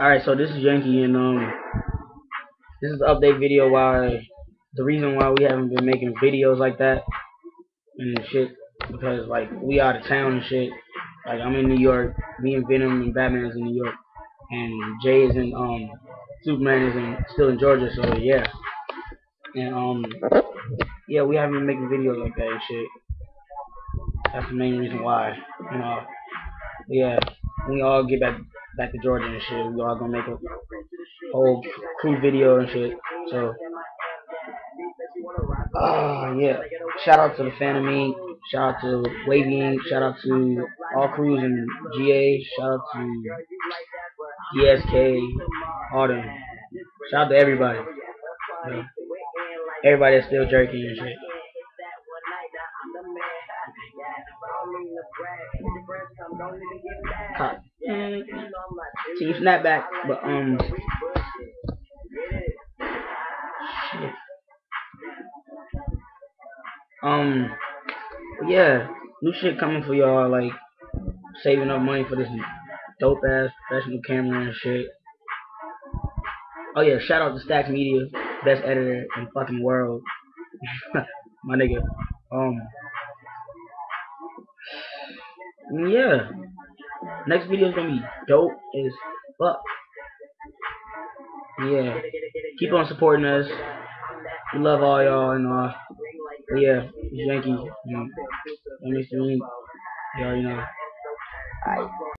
Alright, so this is Yankee, and um, this is the update video why, the reason why we haven't been making videos like that, and shit, because, like, we out of town and shit, like, I'm in New York, me and Venom and Batman is in New York, and Jay is in, um, Superman is in, still in Georgia, so yeah, and, um, yeah, we haven't been making videos like that and shit, that's the main reason why, you know, yeah, we all get back back to Georgia and shit. We all gonna make a whole crew video and shit. So, uh, yeah. Shout out to the of me. Shout out to Wavii Shout out to all crews and GA. Shout out to DSK. All them. Shout out to everybody. Everybody that's still jerking and shit. Cut. Team snapback, but um, shit. Um, yeah, new shit coming for y'all. Like saving up money for this dope ass professional camera and shit. Oh yeah, shout out to Stackz Media, best editor in fucking world. My nigga. Um. Yeah. Next video is gonna be dope as fuck. Yeah. Keep on supporting us. We love all y'all and uh yeah, Yankee. You know, you already know. Alright.